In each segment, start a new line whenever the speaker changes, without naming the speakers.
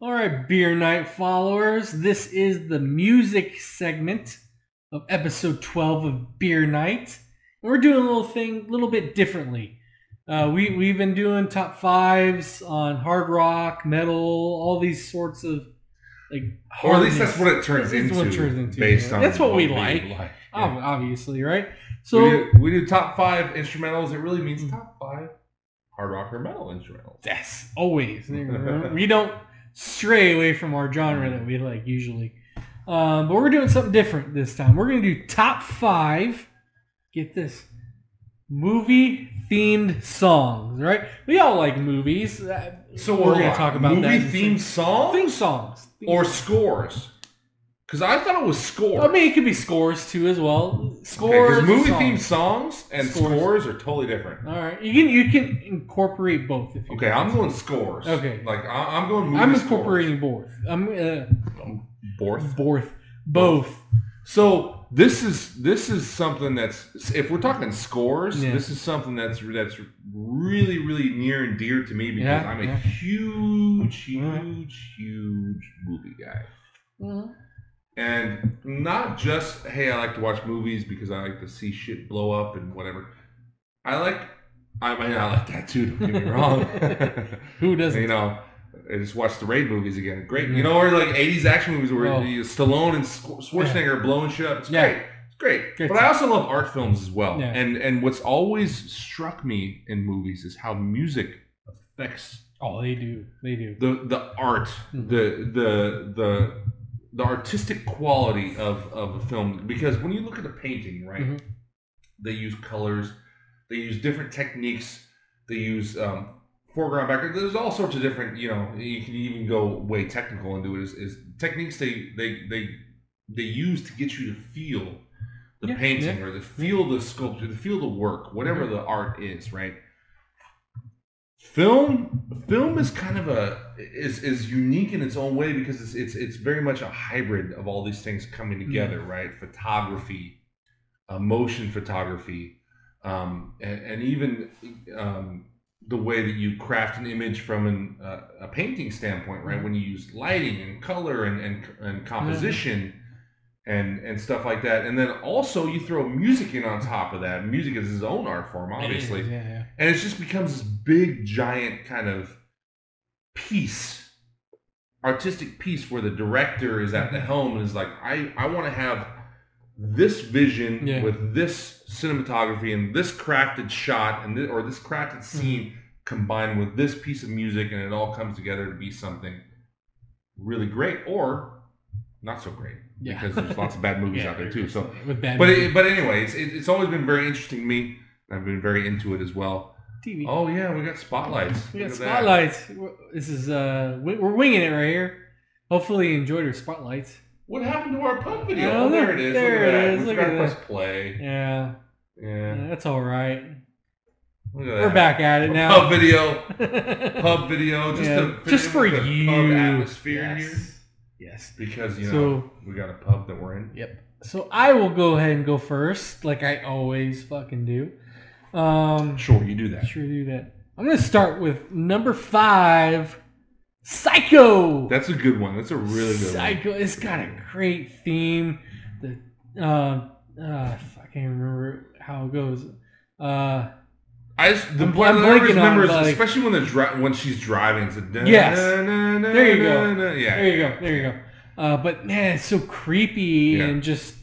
All right, Beer Night followers. This is the music segment of episode 12 of Beer Night. We're doing a little thing a little bit differently. Uh, we, we've been doing top fives on hard rock, metal, all these sorts of like.
Or at least that's what it turns into.
what it turns into,
Based
yeah.
on
That's what we
we
like.
Yeah.
Obviously, right? So
we, do, we do top five instrumentals. It really means top five hard rock or metal instrumentals.
Yes, always. we don't stray away from our genre that we like usually. Um, but we're doing something different this time. We're going to do top five. Get this movie themed songs, right? We all like movies. uh,
So
we're going to talk about
movie
that.
theme songs
theme songs.
or scores. Because I thought it was scores.
I mean, it could be scores too as well. Scores,
because movie
songs.
theme songs and
Scores.
scores. are totally different.
All right, you can you can incorporate both if you.
Okay,
want.
I'm going scores.
Okay.
like I, I'm going. Movie
I'm
scores.
incorporating both. I'm uh,
both.
both, both.
So this is this is something that's if we're talking scores,
Yeah.
this is something that's that's really really near and dear to me because
Yeah,
I'm a
yeah.
huge huge huge movie guy.
Mhm.
And not just hey, I like to watch movies because I like to see shit blow up and whatever. I like I mean I like that too, don't get me wrong.
Who doesn't?
you know, I just watched the Raid movies again. Great. You know, or like 80s action movies where
Oh.
Stallone and Schwar- Schwarzenegger are blowing shit up. It's
Yeah.
great. It's great.
Great
but
stuff.
I also love art films as well.
Yeah.
And and what's always struck me in movies is how music affects
Oh, they do. They do.
the the art,
Mhm.
the the the the artistic quality of of a film. Because when you look at a painting, right,
Mhm.
they use colors, they use different techniques, they use um, foreground, background. There's all sorts of different. You know, you can even go way technical into it. Is, is techniques they they they they use to get you to feel the
Yeah,
painting
yeah.
or to feel the sculpture, to feel the work, whatever
Mhm.
the art is, right? Film, film is kind of a is is unique in its own way because it's it's it's very much a hybrid of all these things coming together, right? Photography, uh, motion photography, um, and, and even um, the way that you craft an image from an, uh, a painting standpoint, right? When you use lighting and color and and, and composition. And, and stuff like that, and then also you throw music in on top of that. Music is its own art form, obviously
Yeah, yeah.
And it just becomes this big giant kind of piece artistic piece where the director is at the helm and is like i i want to have this vision
Yeah.
with this cinematography and this crafted shot and this, or this
Mm-hmm.
crafted scene combined with this piece of music and it all comes together to be something really great or not so great
Yeah.
because there's lots of bad movies
Yeah,
out there too so but it, but anyways, it, it's always been very interesting to me. I've been very into it as well.
TV.
Oh yeah, we got spotlights.
we got
at that.
spotlights. This is uh, we- we're winging it right here. Hopefully, you enjoyed our spotlights.
What happened to our pub video?
Oh,
Oh, there
look-
it is.
there
look at
it
that.
is. Look at
press play.
Yeah,
Yeah.
yeah, that's all right. We're back at it now.
Pub video. Pub video. Just
Yeah,
to
just for you.
Pub atmosphere
yes.
here.
Yes.
Because you know
So-
we got a pub that we're in.
Yep. So I will go ahead and go first, like I always fucking do. Um,
Sure, you do that.
sure do that. I'm gonna start with number five, Psycho.
That's a good one. That's a really good one.
Psycho. It's got a great theme. The uh, uh, I can't remember how it goes. Uh,
I just the
I'm-
part
I'm
I remember is
like-
especially when the dri- when she's driving. It's a dun-
Yes. There you go.
Yeah.
there you go. There you go. Uh, but man, it's so creepy
Yeah.
and just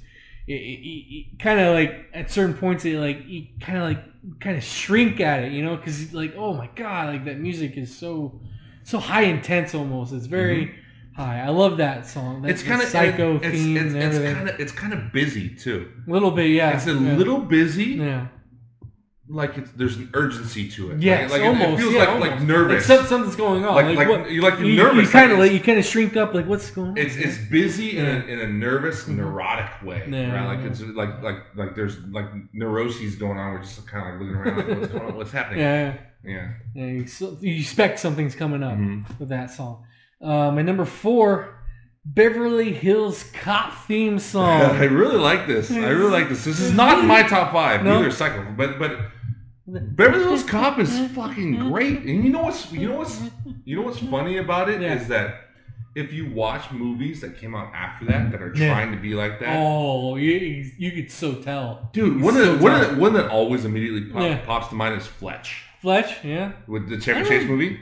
kind of like at certain points it like you kind of like kind of shrink at it, you know, because like oh my god, like that music is so so high intense almost. It's very high. I love that song. That,
Mm-hmm. It's kind of
psycho
it's,
theme
It's,
and
it's kind of it's kind of busy too.
a little bit, yeah.
It's a
yeah.
little busy,
yeah.
Like it's, there's an urgency to it.
Yes,
like, like
almost.
it feels
yeah,
like
almost.
like nervous.
Like something's going on.
like
Like,
like,
what?
you like you're
You,
nervous.
you kind of
like,
you kind of shrink up. Like what's going on?
it's it's busy in, a, in a nervous, neurotic way.
Yeah.
Right? Like it's like like like there's like neuroses going on. We're just kind of like looking around, like what's going on? What's happening?
yeah.
Yeah.
Yeah, you, so- you expect something's coming up
Mhm.
with that song. Um, and number four, Beverly Hills Cop theme song.
I really like this. I really like this. This is not in my top five.
No?
Neither is Psycho, but but Beverly Hills Cop is fucking great, and you know what's you know what's you know what's funny about it is
Yeah.
that if you watch movies that came out after that that are
Yeah.
trying to be like that,
Oh, you, you could so tell.
dude, one of the, one, of the, one that always immediately pop,
Yeah.
pops to mind is Fletch
Fletch, yeah.
with the Chevy Chase movie.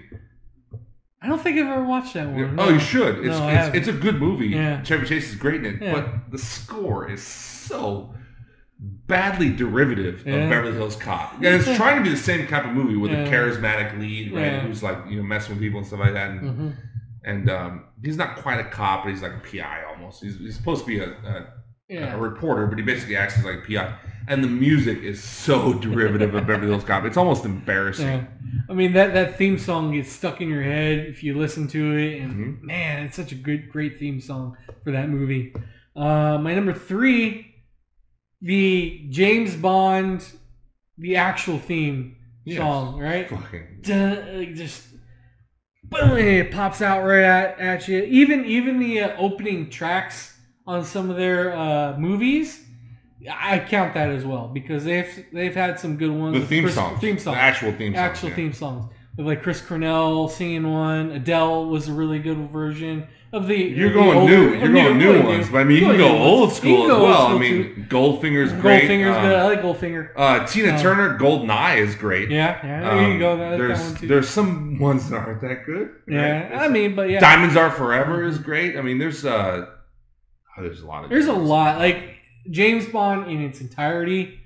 I don't think I've ever watched that one.
Oh,
no.
you should. It's
No,
it's, it's a good movie.
Yeah.
Chevy Chase is great in it, but the score is so badly derivative
Yeah.
of Beverly Hills Cop, and it's trying to be the same type of movie with
Yeah.
a charismatic lead, right,
Yeah.
who's like you know messing with people and stuff like that, and,
hmm
and um, he's not quite a cop, but he's like a PI almost. He's, he's supposed to be a, a, a reporter, but he basically acts as like a PI, and the music is so derivative of Beverly Hills Cop. It's almost embarrassing.
I mean that that theme song gets stuck in your head if you listen to it, and
Mhm.
man, it's such a good, great theme song for that movie. Uh, my number three, the James Bond, the actual theme
Yes.
song, right?
Fucking
Dun, like, just boom, it pops out right at, at you. Even even the uh, opening tracks on some of their uh, movies, I count that as well because they've they've had some good ones.
the theme songs,
theme songs,
the actual theme songs,
actual
yeah.
theme songs with like Chris Cornell singing one. Adele was a really good version of the.
You're
the
going
older-
new. You're going new ones, but I mean, you can
Really
go old
ones.
School
can
as
old
well. I
school,
mean, Goldfinger's great.
Goldfinger's
um,
good. I like Goldfinger.
Uh, Tina
Um,
Turner, GoldenEye is great.
Yeah, yeah. There you
Um,
go. That, that
there's
too.
there's some ones that aren't that good.
yeah,
right?
I mean, but yeah,
Diamonds Are Forever is great. I mean, there's uh, oh, there's a lot of.
There's a lot. Like James Bond in its entirety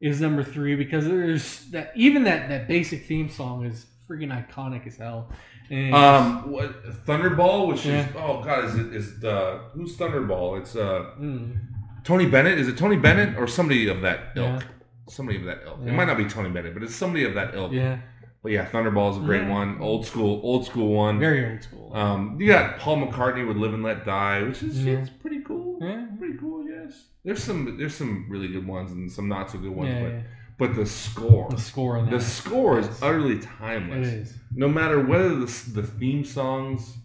is number three because there's that even that that basic theme song is freaking iconic as hell. And
Um, what Thunderball, which
Yeah.
is oh god, is it is the who's Thunderball? It's uh
mm,
Tony Bennett. Is it Tony Bennett or somebody of that ilk?
Yeah.
Somebody of that ilk. It might not be Tony Bennett, but it's somebody of that ilk.
yeah,
But yeah, Thunderball is a great
Yeah.
one. Old school, old school one.
very old school.
Um, you got Paul McCartney with "Live and Let Die," which is
Yeah.
it's pretty cool.
yeah,
Pretty cool, yes. There's some there's some really good ones and some not so good ones,
yeah,
but
yeah.
But the score,
the score on
the score is utterly timeless.
is.
No matter whether the the theme songs,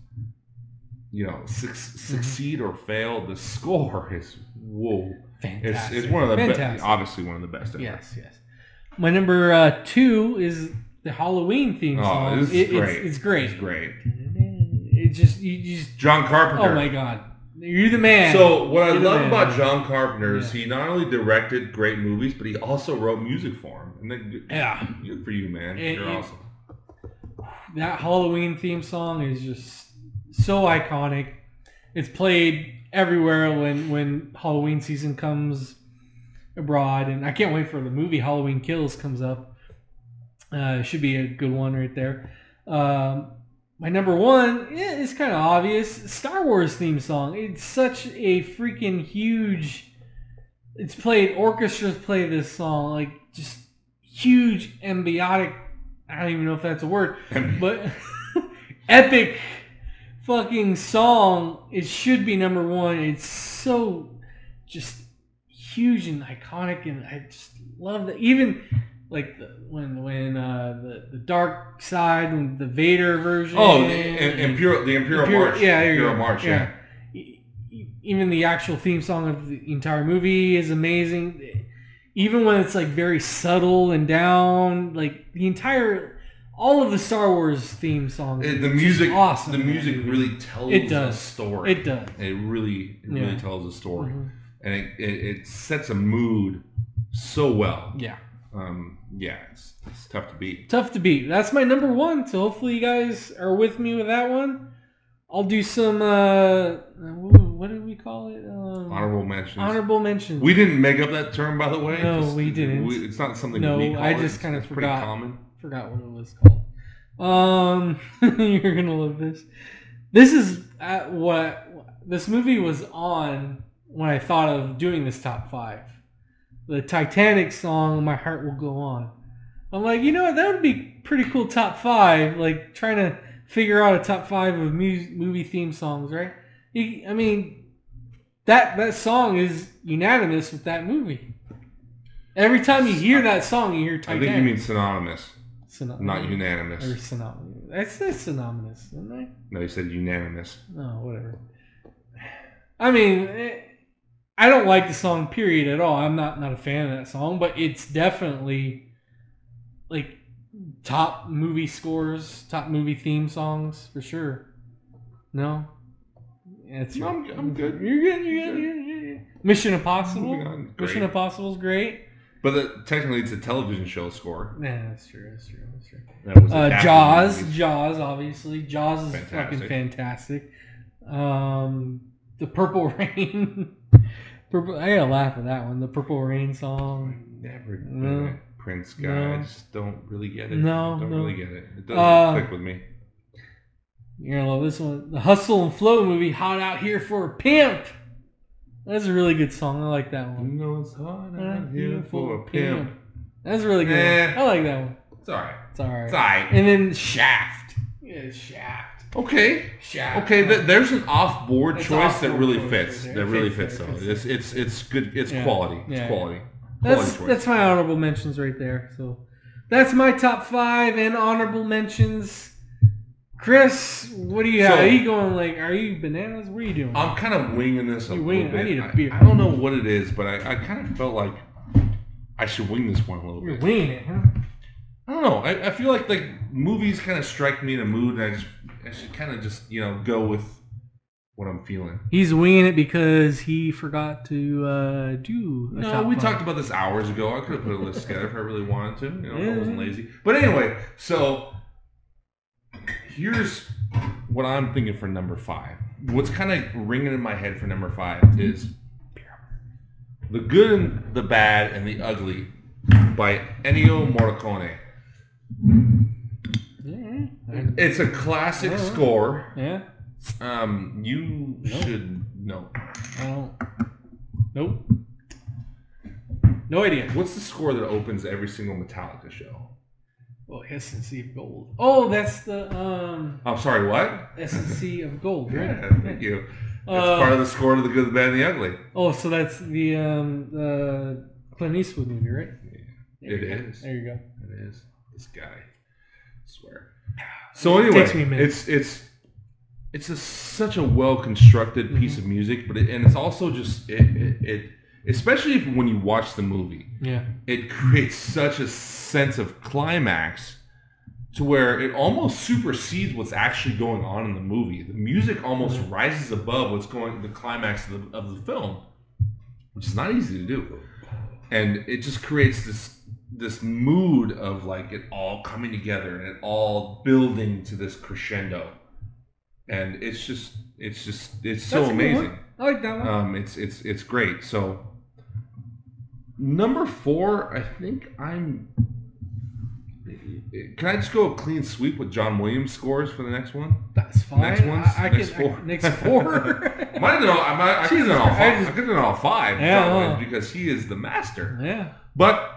you know, suc-
Mm-hmm.
succeed or fail, the score is whoa. It's
Fantastic.
it's one of the best. Obviously, one of the best. Ever.
Yes, yes. My number uh, two is the Halloween theme
Oh,
song.
is
It-
great.
It's, it's great.
It's great.
It just you you just
John Carpenter.
oh my god, you're the man.
So what I
You're
love about John Carpenter is he not only directed great movies, but he also wrote music for him. And then,
yeah,
good for you, man.
And-
You're
and-
awesome.
that Halloween theme song is just so iconic. It's played everywhere when when Halloween season comes abroad, and I can't wait for the movie Halloween Kills comes up. Uh, it should be a good one right there. Um, my number one yeah, is kind of obvious. Star Wars theme song. It's such a freaking huge. It's played. Orchestras play this song like just huge ambiotic. I don't even know if that's a word, but epic fucking song. It should be number one. It's so just huge and iconic, and I just love that. Even like the, when when uh, the the dark side, when the Vader version.
Oh, the, and, Imperial, the Imperial,
Imperial-
March.
yeah,
Imperial. March. Yeah.
E- Even the actual theme song of the entire movie is amazing. Even when it's like very subtle and down, like the entire, all of the Star Wars theme songs.
It- the music,
awesome.
the music really tells
It does.
a story.
It does.
It really, it really
Yeah.
tells a story,
Mhm.
and it, it, it sets a mood so well.
Yeah,
Um, yeah, it's, it's tough to beat.
tough to beat. That's my number one. So hopefully you guys are with me with that one. I'll do some. uh What did we call it? Um,
Honorable mentions.
honorable mentions.
We didn't make up that term, by the way.
No, we didn't.
we- it's not something
No,
that we call
I
it.
just kinda
It's pretty
forgot.
common.
forgot what it was called. Um, you're gonna love this. This is uh, what this movie was on when I thought of doing this top five. The Titanic song, "My Heart Will Go On." I'm like, you know what? That would be pretty cool top five. Like trying to figure out a top five of mu- movie theme songs, right? You, I mean, that that song is unanimous with that movie. Every time you hear that song, you hear Titanic.
I think you mean synonymous,
Syno-
not
or
unanimous.
synonymous. I said synonymous, didn't I?
No, you said unanimous.
No, whatever. I mean, eh, I don't like the song period at all. I'm not not a fan of that song, but it's definitely like top movie scores, top movie theme songs for sure. No, that's
No, I'm- I'm good.
You're good. You're good. You're good. You're good. Mission Impossible. Mission
Impossible
is great.
But the, technically, it's a television show score.
Nah, that's true. That's true. That's true.
That was
Uh, Jaws,
to movies.
Jaws, obviously. Jaws is
Fantastic.
fucking fantastic. Um, the Purple Rain. Purple. I gotta laugh at that one. The Purple Rain song.
Never been
No.
a Prince guy.
No.
I just don't really get it.
No,
don't
no.
really get it. It doesn't
Uh,
click with me.
You're gonna love this one. The Hustle and Flow movie, Hot Out Here for a Pimp. That's a really good song. I like that one.
You know it's hot
Out
here for a pimp.
That's a really good.
Eh.
I like that one.
It's alright.
It's alright.
It's alright.
And then Shaft. Yeah, Shaft.
Okay. Okay, th- there's an off-board
It's
choice that
off-board
really
choice
fits. that really
fits
fits, though. It's it's it's good. It's
Yeah.
quality.
Yeah.
It's quality.
That's
Quality choice.
that's my honorable mentions right there. So that's my top five and honorable mentions. Chris, what do you have?
So-
are you going like? Are you bananas? What are you doing?
I'm kind of winging this a
You
little
wing-
bit.
I need a beer.
I don't know what it is, but I, I kind of felt like I should wing this one a little
You're
bit.
winging it, huh?
I don't know. I, I feel like like movies kind of strike me in a mood, and I just I should kind of just you know go with what I'm feeling.
He's winging it because he forgot to uh, do. A
No, we talked about this hours ago. I could have put a list together if I really wanted to. You know, if I wasn't lazy. But anyway, so here's what I'm thinking for number five. What's kind of ringing in my head for number five is the good and the bad and the ugly by Ennio Morricone.
Yeah,
It's a classic score.
yeah.
Um, you
Nope.
should know.
I don't. Nope. No idea.
What's the score that opens every single Metallica show?
Well, Ecstasy of Gold. Oh, that's the um
I'm sorry, what?
Ecstasy of Gold, right?
Yeah, thank you. That's
Uh,
part of the score to the good, the bad, and the ugly.
Oh, so that's the um the Clint Eastwood movie, right? There
It is.
There you go.
It is. This guy. I swear. So anyway,
a
it's it's it's a, such a well constructed
Mm-hmm.
piece of music, but it, and it's also just it, it, it especially if, when you watch the movie,
Yeah.
it creates such a sense of climax to where it almost supersedes what's actually going on in the movie. The music almost
Mhm.
rises above what's going the climax of the, of the film, which is not easy to do. And it just creates this this mood of like it all coming together and it all building to this crescendo. And it's just it's just it's so
That's a good one.
amazing.
I like that one.
Um, it's it's it's great. So number four, I think I'm. Can I just go a clean sweep with John Williams scores for the next one?
That's fine.
next one,
I, I
next
can,
four.
I, next four.
Might have done all, I, might, I could have done all
I
five. I could have done all five.
Yeah,
John
I know.
Williams, because he is the master.
yeah.
But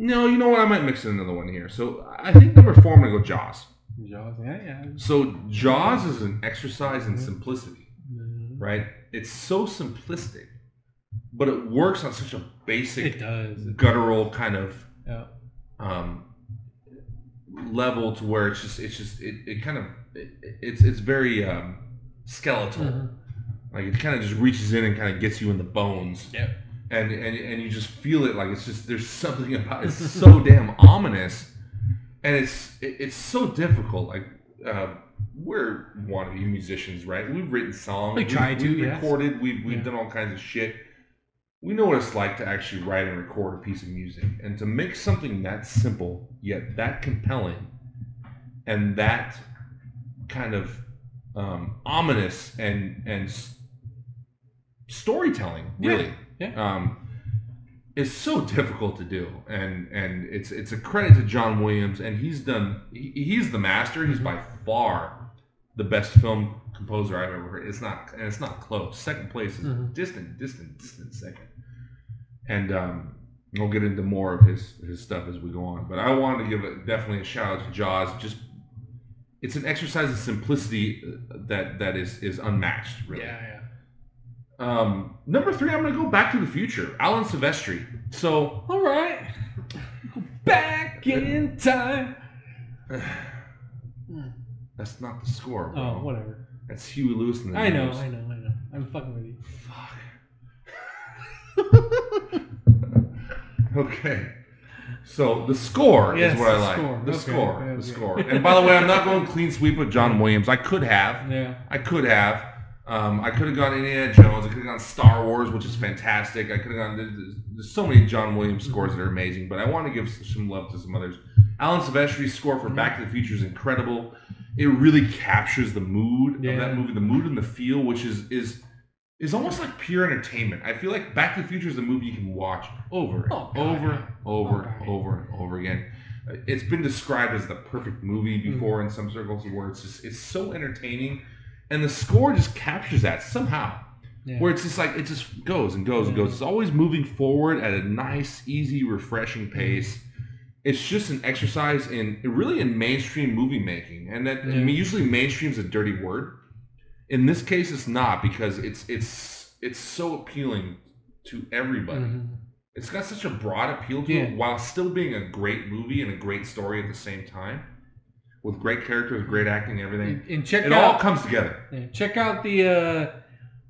no, you know what? I might mix in another one here. So I think number four, I'm gonna go Jaws.
Jaws. Yeah, yeah.
So Jaws is an exercise in
Mhm.
simplicity.
Mhm.
right? It's so simplistic, but it works on such a basic,
It does. It-
guttural kind of
yeah.
um, level to where it's just, it's just, it, it kind of, it, it's, it's very um, skeletal.
Mhm.
Like it kind of just reaches in and kind of gets you in the bones,
Yep.
And and and you just feel it. Like it's just, there's something about it. It's so damn ominous, and it's, it, it's so difficult. Like. Uh, we're wannabe musicians, right? We've written songs.
We
we've-
try to,
We've
yes.
recorded. We've, we've
Yeah.
done all kinds of shit. We know what it's like to actually write and record a piece of music, and to make something that simple yet that compelling, and that kind of um, ominous and and storytelling, really,
yeah.
Um, is so difficult to do, and and it's it's a credit to John Williams, and he's done. He, he's the master. He's by far the best film composer I've ever heard. It's not, and it's not close. Second place is
Mhm.
distant, distant, distant second. And um, we'll get into more of his his stuff as we go on. But I wanted to give it definitely a shout out to Jaws. Just it's an exercise in simplicity uh, that that is is unmatched. Really.
Yeah, yeah.
Um, number three, I'm going to go Back to the Future. Alan Silvestri. So
All right. Go back in time.
that's not the score. Bro.
Oh, whatever.
That's Huey Lewis and the
I know,
News.
I know, I know. I'm fucking with you. Fuck.
Okay. So the score
Yes,
is what I like.
score.
The
Okay,
score. The score. And by the way, I'm not going clean sweep with John Williams. I could have.
Yeah.
I could have. Um, I could have gone Indiana Jones. I could have gone Star Wars, which is fantastic. I could have gone. There's, there's so many John Williams scores that are amazing, but I want to give some love to some others. Alan Silvestri's score for Back to the Future is incredible. It really captures the mood
Yeah.
of that movie, the mood and the feel, which is is is almost like pure entertainment. I feel like Back to the Future is a movie you can watch over, and
Oh,
over, over,
Oh,
over, and over again. It's been described as the perfect movie
Mm-hmm.
before in some circles, where it's just it's so entertaining, and the score just captures that somehow.
Yeah.
Where it's just like it just goes and goes and goes. It's always moving forward at a nice, easy, refreshing
Mm-hmm.
pace. It's just an exercise in really in mainstream movie making, and that I mean, usually mainstream is a dirty word. In this case, it's not because it's it's it's so appealing to everybody.
Mhm.
It's got such a broad appeal to
Yeah.
it while still being a great movie and a great story at the same time, with great characters, great acting, everything.
And, check
It all comes together.
yeah, check out the uh,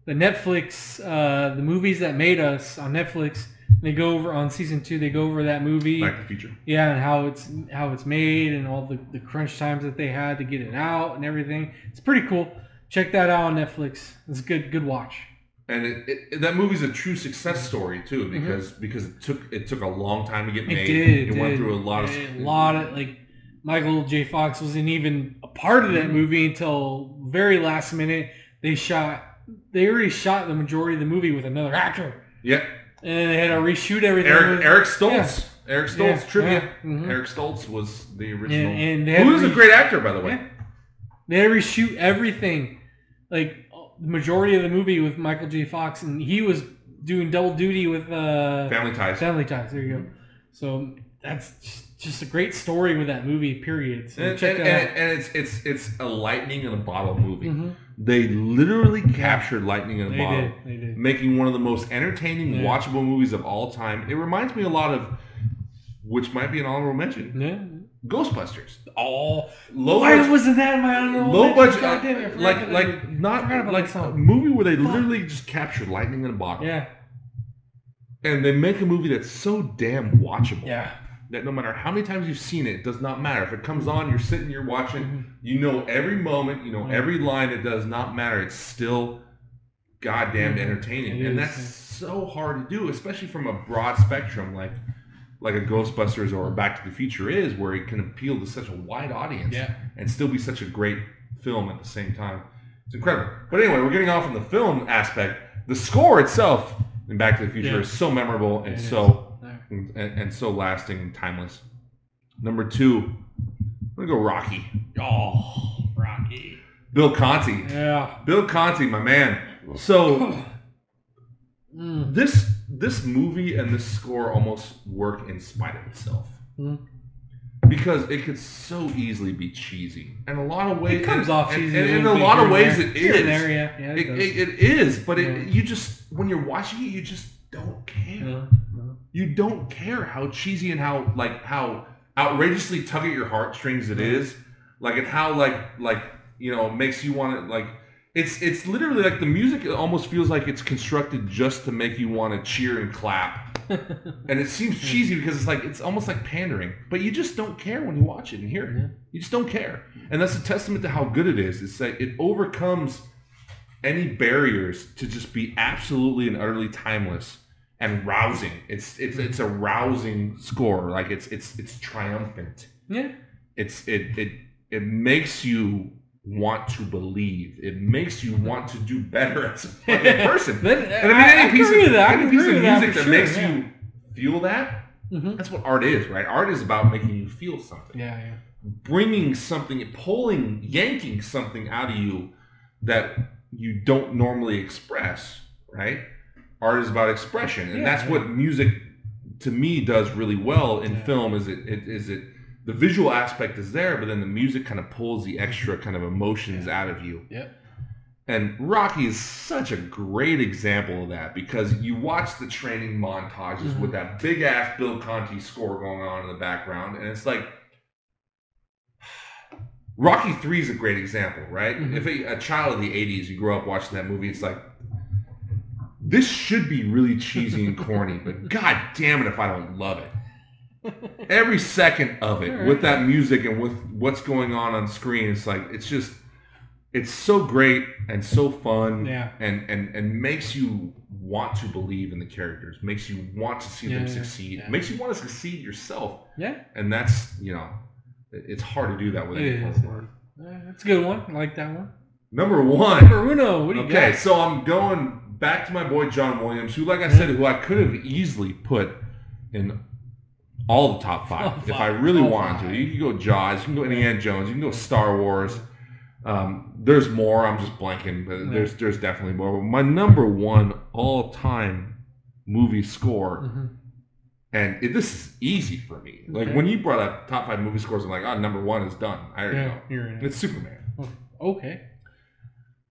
the Netflix uh, the movies that made us on Netflix. They go over on season two. They go over that movie.
Back to the Future.
Yeah, and how it's how it's made and all the, the crunch times that they had to get it out and everything. It's pretty cool. Check that out on Netflix. It's a good good watch.
and it, it, that movie's a true success story too because because it took it took a long time to get
Mm-hmm. It
made.
did.
It, went
did.
through a lot of
a lot of like Michael J. Fox wasn't even a part of that
Mhm.
movie until very last minute. They shot. They already shot the majority of the movie with another actor,
yeah.
and they had to reshoot everything.
Eric
with-
Eric Stoltz. Eric Stoltz
Yeah,
trivia.
yeah, mhm.
Eric Stoltz was the original.
and had
Who
to
is a great actor, by the way.
Yeah. They had to reshoot everything, like the majority of the movie with Michael J. Fox, and he was doing double duty with uh,
Family Ties.
Family Ties. There you go. So that's just- just a great story with that movie. Period. So
And, and, and, and it's it's it's a lightning in a bottle movie.
Mhm.
They literally captured lightning in a
They
bottle,
did. They did.
making one of the most entertaining,
Yeah.
watchable movies of all time. It reminds me a lot of, which might be an honorable mention,
Yeah.
Ghostbusters.
All
Low
why
budget,
wasn't that in my honorable
low budget,
God damn it, I
like like not like a movie where they
Fuck.
literally just captured lightning in a bottle,
Yeah.
and they make a movie that's so damn watchable
Yeah.
That no matter how many times you've seen it, it does not matter. If it comes on, you're sitting, you're watching, you know every moment, you know every line. It does not matter. It's still goddamn entertaining, and that's so hard to do, especially from a broad spectrum like like a Ghostbusters or a Back to the Future is, where it can appeal to such a wide audience
Yeah.
and still be such a great film at the same time. It's incredible. But anyway, we're getting off on the film aspect. The score itself in Back to the Future
Yeah.
is so memorable and
It is.
so
Yeah.
And, and so lasting and timeless. Number two, I'm gonna go Rocky.
Oh, Rocky.
Bill Conti.
Yeah.
Bill Conti, my man. So
Mm.
this this movie and this score almost work in spite of itself.
Mm.
Because it could so easily be cheesy. In a lot of ways
It comes
and-
off
and-
cheesy.
and in a lot of ways
and
it
there. Here and
is.
there, yeah. Yeah, it,
It, it, it is, but it,
Yeah.
you just when you're watching it, you just don't care. You don't care how cheesy and how like how outrageously tug at your heartstrings it is like and how like like you know makes you want to like it's it's literally like the music almost feels like it's constructed just to make you want to cheer and clap. And it seems cheesy because it's like it's almost like pandering but you just don't care when you watch it and hear it.
Yeah.
you just don't care. And that's a testament to how good it is. It's like it overcomes any barriers to just be absolutely and utterly timeless and rousing. It's it's it's a rousing score. Like it's it's it's triumphant.
yeah.
It's it it it makes you want to believe. It makes you want to do better as a fucking person.
Then,
And I mean, any piece of,
that.
Any piece of
with that
music that
sure,
makes
yeah.
you feel that,
Mhm.
that's what art is, right? Art is about making you feel something
Yeah, yeah.
bringing something, pulling, yanking something out of you that you don't normally express, right? Art is about expression, and
Yeah,
that's
yeah.
what music, to me, does really well in
Yeah.
film. Is it, it is it the visual aspect is there, but then the music kind of pulls the extra kind of emotions out of you.
Yep.
And Rocky is such a great example of that because you watch the training montages
Mhm.
with that big ass Bill Conti score going on in the background, and it's like Rocky Three is a great example, right?
Mhm.
If a, a child of the '80s, you grow up watching that movie, it's like this should be really cheesy and corny, but god damn it if I don't love it. every second of it
right.
with that music and with what's going on on screen it's like it's just it's so great and so fun
Yeah.
and and and makes you want to believe in the characters makes you want to see them
Yeah, yeah,
succeed
yeah.
makes you want to succeed yourself
yeah,
and that's you know it's hard to do that with
it
any
is.
film.
That's a good one. I like that one.
number one
Number uno. What do you
okay,
got?
so I'm going back to my boy John Williams, who, like I said, who I could have easily put in all the top five
All
if I really
all
wanted
five.
to. You can go Jaws, you can go Indiana Jones, you can go Star Wars. Um, there's more. I'm just blanking, but
Yeah.
there's there's definitely more. My number one all time movie score,
Mhm.
and it, this is easy for me. Like
Okay.
when you brought up top five movie scores, I'm like, oh, number one is done. I already
Yeah,
know.
you're in it.
It's Superman.
Okay.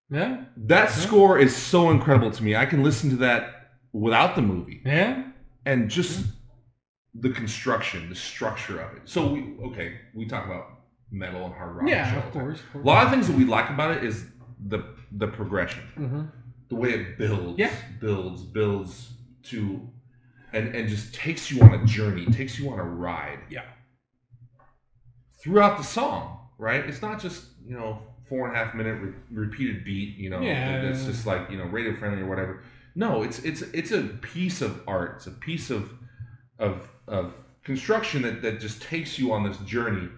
Yeah.
That score is so incredible to me. I can listen to that without the movie
Yeah.
and just the construction, the structure of it. So we okay, we talk about metal and hard rock.
Yeah, of
all the
course.
A lot of things that we like about it is the the progression,
Mhm.
the way it builds,
Yeah.
builds, builds to, and and just takes you on a journey, takes you on a ride.
Yeah.
Throughout the song, right? It's not just you know four and a half minute re- repeated beat. You know,
Yeah.
it's just like you know radio friendly or whatever. No, it's it's it's a piece of art. It's a piece of of of construction that that just takes you on this journey.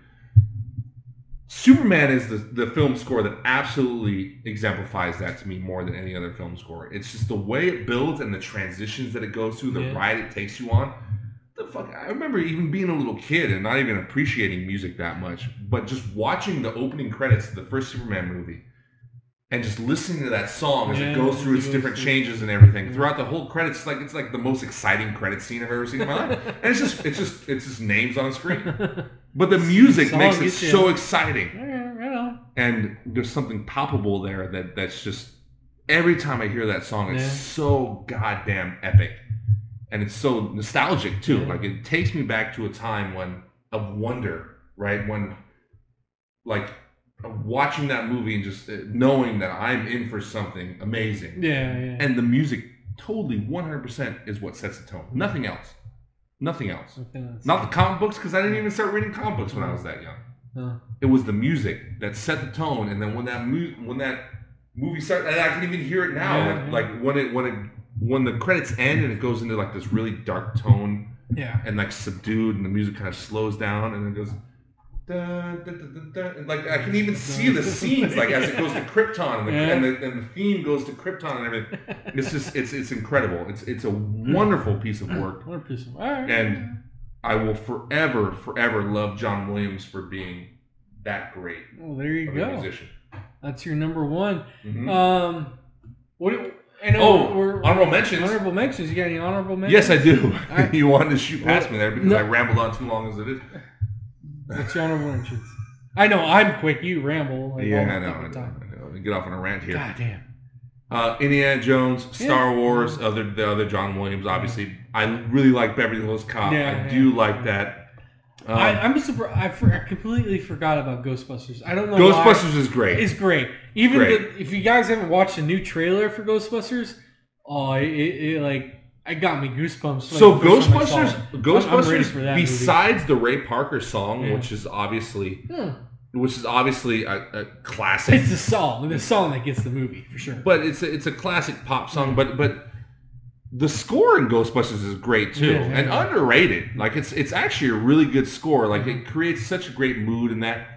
Superman is the, the film score that absolutely exemplifies that to me more than any other film score. It's just the way it builds and the transitions that it goes through, the
Yeah.
ride it takes you on. The fuck, I remember even being a little kid and not even appreciating music that much, but just watching the opening credits of the first Superman movie and just listening to that song as
Yeah,
it goes through its
goes
different
through-
changes and everything
Yeah.
throughout the whole credits. It's like it's like the most exciting credit scene I've ever seen in my life, and it's just it's just it's just names on a screen. But the music
Song
makes it
you.
so exciting,
Yeah, right
and there's something palpable there that that's just every time I hear that song, it's so goddamn epic, and it's so nostalgic too. Like it takes me back to a time when of wonder, right? When like watching that movie and just uh, knowing that I'm in for something amazing,
Yeah, yeah.
and the music totally 100% is what sets the tone.
Mm-hmm.
Nothing else. Nothing else. Not the comic books because I didn't even start reading comic books when I was that young.
Uh,
It was the music that set the tone, and then when that mu- when that movie started, and I can even hear it now.
Yeah,
like,
yeah.
like when it when it when the credits end and it goes into like this really dark tone
yeah.
and like subdued, and the music kind of slows down, and then it goes. Dun, dun, dun, and like I can even see the scenes like as it goes to Krypton and the,
Yeah.
and, the, and the theme goes to Krypton and everything. It's just it's it's incredible. It's it's a wonderful piece of work.
What a piece of right.
And I will forever, forever love John Williams for being that great
well, there you go.
musician.
That's your number one.
Mhm.
Um, what? Do- I know
Oh,
we're,
honorable mentions.
Honorable mentions. You got any honorable mentions?
yes, I do.
right.
you wanted to shoot past
Well,
me there because
no.
I rambled on too long as it is.
What's your honorable mentions? I know I'm quick. You ramble. Like,
yeah,
all the
I know, I know,
time.
I know. Get off on a rant here.
God damn.
Uh, Indiana Jones, Star
Yeah.
Wars, other the other John Williams. Obviously, I really like Beverly Hills Cop.
Yeah,
I do
yeah.
like that. Um,
I, I'm surprised. I, for, I completely forgot about Ghostbusters. I don't know.
Ghostbusters is great.
It's great. Even
Great.
The, if you guys haven't watched the new trailer for Ghostbusters, oh, it, it, it like it got me goosebumps.
so
like, the first time I saw
Ghostbusters.
I'm- I'm
Ghostbusters.
that movie.
Besides the Ray Parker song,
Yeah.
which is obviously,
Hmm.
which is obviously a, a classic,
It's the song, the song that gets the movie for sure.
but it's a, it's a classic pop song. But but the score in Ghostbusters is great too,
Yeah, yeah,
and
yeah.
underrated. Like it's it's actually a really good score. Like
Mm-hmm.
it creates such a great mood, and that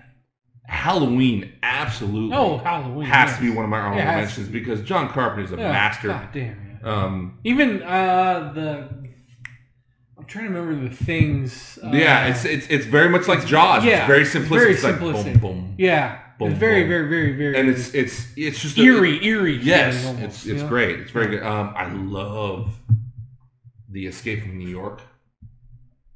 Halloween absolutely
oh, Halloween
has
yes.
to be one of my honorable
Yeah, it has
mentions because John Carpenter is a
Yeah,
master.
God damn. Yeah.
Um,
Even uh, the I'm trying to remember the things. Uh,
yeah, it's it's it's very much like Jaws.
yeah,
it's very
it's
simplistic.
very
It's like
simplistic.
boom, boom,
yeah.
Boom,
it's very,
boom.
very, very, very,
and it's it's it's just a-
eerie, eerie.
yes,
almost,
it's it's
know?
great. It's very good. Um, I love the Escape from New York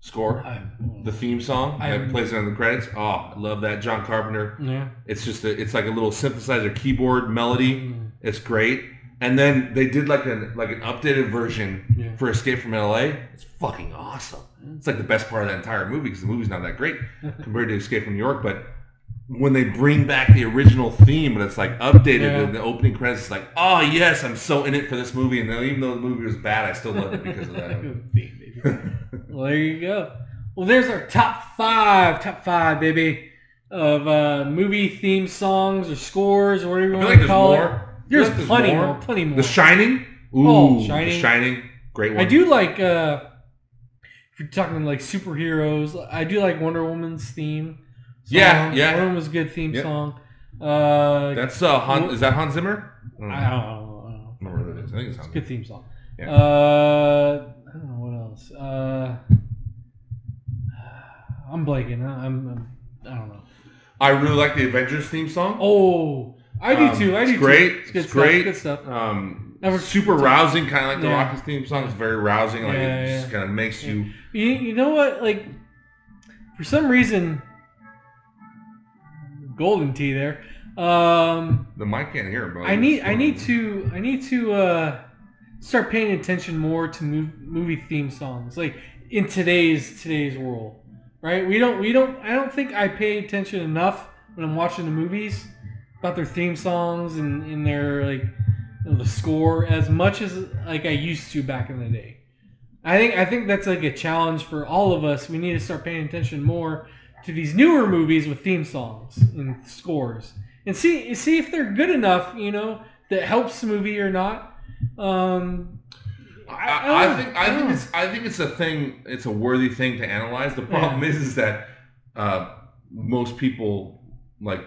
score,
I-
the theme song
I-
that plays under the credits. Oh, I love that John Carpenter.
yeah.
It's just a, it's like a little synthesizer keyboard melody.
Mm,
It's great. And then they did like an like an updated version
Yeah.
for Escape from LA. It's fucking awesome. It's like the best part of that entire movie because the movie's not that great compared to Escape from New York. But when they bring back the original theme, but it's like updated
Yeah.
in the opening credits, it's like, oh yes, I'm so in it for this movie. And then even though the movie was bad, I still loved it because of that.
Well, there you go. Well, there's our top five, top five, baby, of uh, movie theme songs or scores or whatever you want
like
to
there's
call it.
more.
There's
I feel like
plenty more. plenty more.
The Shining. Ooh,
Oh,
The
Shining.
Shining. Great one.
I do like uh if you're talking like superheroes, I do like Wonder Woman's theme.
Yeah, yeah.
Wonder Woman's a good theme
Yep.
song. Uh
That's uh, Han, is that Hans Zimmer? I don't know.
I don't know. I don't know.
I don't know what it is. I think it's
It's
Hans
a good theme song.
Yeah.
Uh I don't know what else. Uh I'm blanking. I'm, I'm I don't know.
I really like the Avengers theme song.
Oh, I do
Um,
too. I
it's
do
great.
too. It's good
It's
stuff.
great.
Good stuff.
Um,
Never-
super rousing, kind of like the
Yeah.
Rockets theme song. It's very rousing. Like
Yeah,
it just kind of makes you.
You, you know what? Like, for some reason, golden tea there. Um,
The mic can't hear it, bro.
I need, I need to, I need to uh, start paying attention more to mov- movie theme songs. Like in today's today's world, right? We don't, we don't. I don't think I pay attention enough when I'm watching the movies about their theme songs and, and their like you know, the score as much as like I used to back in the day. I think I think that's like a challenge for all of us. We need to start paying attention more to these newer movies with theme songs and scores, and see see if they're good enough. You know that helps the movie or not. Um,
I,
I
I, think I
I
think it's I think it's a thing. It's a worthy thing to analyze. The problem is is that uh, most people like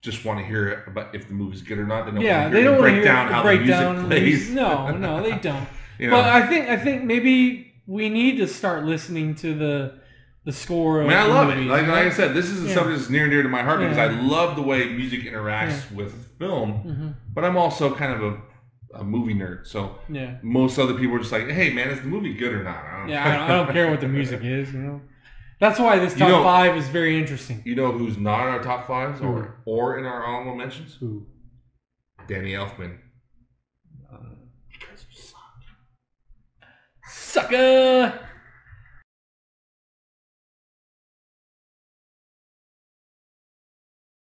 just want to hear about if the movie's good or not. They don't
yeah,
want to
they don't
the
want to
breakdown
hear
how
the
the music
breakdown.
plays.
No, no, they don't.
you know,
But I think I think maybe we need to start listening to the the score.
I mean, I love
movie,
it. Like, like I said, this is a
Yeah.
subject that's near and dear to my heart because I love the way music interacts with film.
Mhm.
But I'm also kind of a, a movie nerd, so
Yeah.
most other people are just like, "Hey, man, is the movie good or not?" I don't
Yeah, I don't, I don't care what the music is, you know. That's why this
You
top
know-
five is very interesting.
You know who's not in our top fives or or in our honorable mentions?
Who?
Danny Elfman.
Because you suck, Sucker!